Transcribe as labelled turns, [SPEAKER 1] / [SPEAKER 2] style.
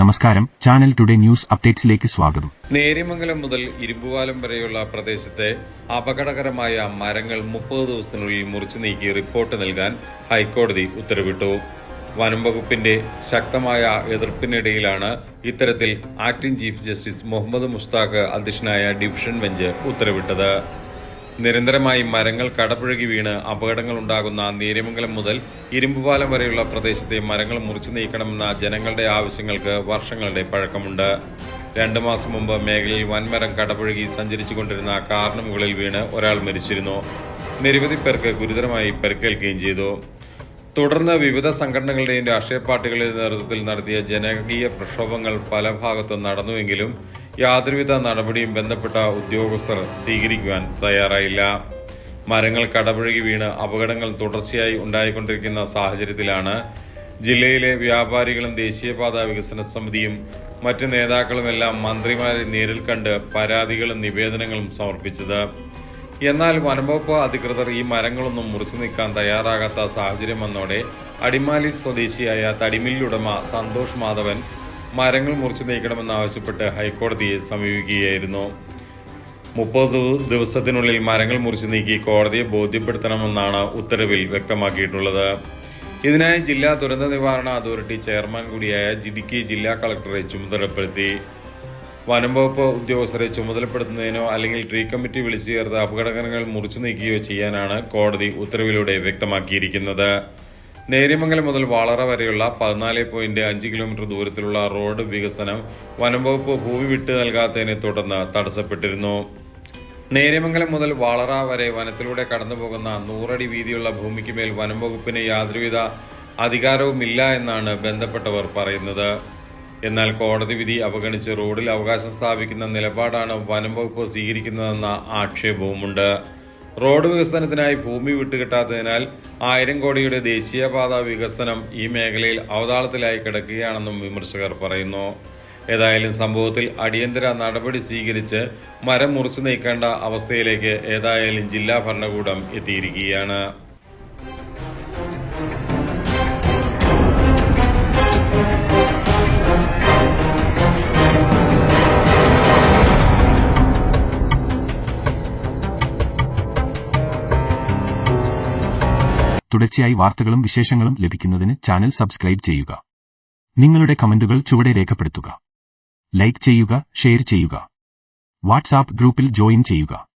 [SPEAKER 1] നമസ്കാരം. Channel today news അപ്ഡേറ്റ്സിലേക്ക് സ്വാഗതം.
[SPEAKER 2] നേര്യമംഗലം മുതൽ ഇരുമ്പുവാലം വരെയുള്ള പ്രദേശത്തെ അപകടകരമായ മരങ്ങൾ മുപ്പത് ദിവസത്തിനുള്ളിൽ മുറിച്ചു നീക്കി റിപ്പോർട്ട് നൽകാൻ ഹൈക്കോടതി ഉത്തരവിട്ടു. വനം വകുപ്പിന്റെ ശക്തമായ എതിർപ്പിനിടയിലാണ് ഇത്തരത്തിൽ acting chief justice Muhammad Mushtaq അധ്യക്ഷനായ ഡിവിഷൻ ബെഞ്ച് ഉത്തരവിട്ടത്. നിരന്തരമായി മരങ്ങൾ കടപുഴകി വീണ് അപകടങ്ങൾ ഉണ്ടാകുന്ന നേര്യമംഗലം മുതൽ ഇരുമ്പുപാലം വരെയുള്ള പ്രദേശത്തെ മരങ്ങൾ മുറിച്ചു നീക്കണമെന്ന ജനങ്ങളുടെ ആവശ്യങ്ങൾക്ക് വർഷങ്ങളുടെ പഴക്കമുണ്ട്. രണ്ടു മാസം മുമ്പ് മേഖലയിൽ വൻമരം കടപുഴകി സഞ്ചരിച്ചുകൊണ്ടിരുന്ന കാറിന് മുകളിൽ വീണ് ഒരാൾ മരിച്ചിരുന്നു. നിരവധി പേർക്ക് ഗുരുതരമായി പരിക്കേൽക്കുകയും ചെയ്തു. തുടർന്ന് വിവിധ സംഘടനകളുടെയും രാഷ്ട്രീയ പാർട്ടികളുടെയും നേതൃത്വത്തിൽ നടത്തിയ ജനകീയ പ്രക്ഷോഭങ്ങൾ പല ഭാഗത്തും നടന്നുവെങ്കിലും യാതൊരുവിധ നടപടിയും ബന്ധപ്പെട്ട ഉദ്യോഗസ്ഥർ സ്വീകരിക്കുവാൻ തയ്യാറായില്ല. മരങ്ങൾ കടപുഴകി വീണ് അപകടങ്ങൾ തുടർച്ചയായി ഉണ്ടായിക്കൊണ്ടിരിക്കുന്ന സാഹചര്യത്തിലാണ് ജില്ലയിലെ വ്യാപാരികളും ദേശീയപാത വികസന സമിതിയും മറ്റ് നേതാക്കളുമെല്ലാം മന്ത്രിമാരെ നേരിൽ കണ്ട് പരാതികളും നിവേദനങ്ങളും സമർപ്പിച്ചത്. എന്നാൽ വനംവകുപ്പ് അധികൃതർ ഈ മരങ്ങളൊന്നും മുറിച്ചു നീക്കാൻ തയ്യാറാകാത്ത സാഹചര്യം വന്നോടെ അടിമാലി സ്വദേശിയായ തടിമില്ലുടമ സന്തോഷ് മാധവൻ മരങ്ങൾ മുറിച്ചു നീക്കണമെന്നാവശ്യപ്പെട്ട് ഹൈക്കോടതിയെ സമീപിക്കുകയായിരുന്നു. മുപ്പത് ദിവസത്തിനുള്ളിൽ മരങ്ങൾ മുറിച്ചു നീക്കി കോടതിയെ ബോധ്യപ്പെടുത്തണമെന്നാണ് ഉത്തരവിൽ വ്യക്തമാക്കിയിട്ടുള്ളത്. ഇതിനായി ജില്ലാ ദുരന്ത നിവാരണ അതോറിറ്റി ചെയർമാൻ കൂടിയായ ഇടുക്കി ജില്ലാ കളക്ടറെ ചുമതലപ്പെടുത്തി. വനം വകുപ്പ് ഉദ്യോഗസ്ഥരെ ചുമതലപ്പെടുത്തുന്നതിനോ അല്ലെങ്കിൽ ട്രീ കമ്മിറ്റി വിളിച്ചു ചേർത്ത് അപകടകരങ്ങൾ മുറിച്ചു നീക്കുകയോ ചെയ്യാനാണ് കോടതി ഉത്തരവിലൂടെ വ്യക്തമാക്കിയിരിക്കുന്നത്. നേര്യമംഗലം മുതൽ വളറ വരെയുള്ള പതിനാല് പോയിന്റ് അഞ്ച് കിലോമീറ്റർ ദൂരത്തിലുള്ള റോഡ് വികസനം വനം വകുപ്പ് ഭൂമി വിട്ടു നൽകാത്തതിനെ തുടർന്ന് തടസ്സപ്പെട്ടിരുന്നു. നേര്യമംഗലം മുതൽ വളറ വരെ വനത്തിലൂടെ കടന്നുപോകുന്ന നൂറടി വീതിയുള്ള ഭൂമിക്ക് മേൽ വനം വകുപ്പിന് യാതൊരുവിധ അധികാരവുമില്ല എന്നാണ് ബന്ധപ്പെട്ടവർ പറയുന്നത്. എന്നാൽ കോടതി വിധി അവഗണിച്ച് റോഡിൽ അവകാശം സ്ഥാപിക്കുന്ന നിലപാടാണ് വനം വകുപ്പ് സ്വീകരിക്കുന്നതെന്ന ആക്ഷേപവുമുണ്ട്. റോഡ് വികസനത്തിനായി ഭൂമി വിട്ടുകിട്ടാത്തതിനാൽ ആയിരം കോടിയുടെ ദേശീയപാത വികസനം ഈ മേഖലയിൽ അവതാളത്തിലായി കിടക്കുകയാണെന്നും വിമർശകർ പറയുന്നു. ഏതായാലും സംഭവത്തിൽ അടിയന്തര നടപടി സ്വീകരിച്ച് മരം മുറിച്ചു നീക്കേണ്ട അവസ്ഥയിലേക്ക് ഏതായാലും ജില്ലാ ഭരണകൂടം എത്തിയിരിക്കുകയാണ്.
[SPEAKER 1] തുടർച്ചയായി വാർത്തകളും വിശേഷങ്ങളും ലഭിക്കുന്നതിന് ചാനൽ സബ്സ്ക്രൈബ് ചെയ്യുക. നിങ്ങളുടെ കമന്റുകൾ ചുവടെ രേഖപ്പെടുത്തുക. ലൈക്ക് ചെയ്യുക ഷെയർ ചെയ്യുക. വാട്സാപ്പ് ഗ്രൂപ്പിൽ ജോയിൻ ചെയ്യുക.